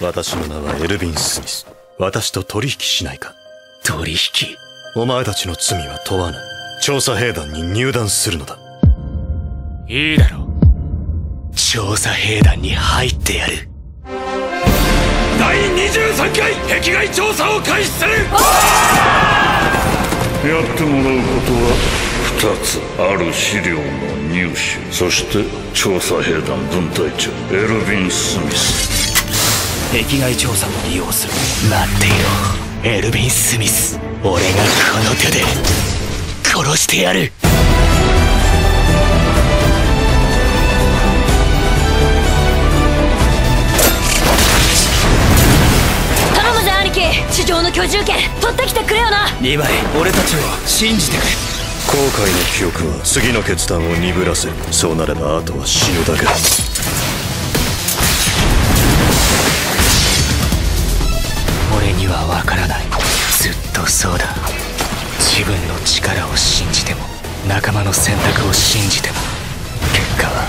私の名はエルヴィン・スミス。私と取引しないか。取引？お前たちの罪は問わない。調査兵団に入団するのだ。いいだろう。調査兵団に入ってやる。第23回壁外調査を開始する。やってもらうことは2つある資料の入手。そして調査兵団分隊長エルヴィン・スミス壁外調査を利用する。待っていろ。エルヴィン・スミス。俺がこの手で。殺してやる。頼むぜ兄貴。地上の居住権。取ってきてくれよな。リヴァイ俺たちを信じてくれ。後悔の記憶は次の決断を鈍らせるそうなればあとは死ぬだけだは分からない。ずっとそうだ。自分の力を信じても仲間の選択を信じても結果は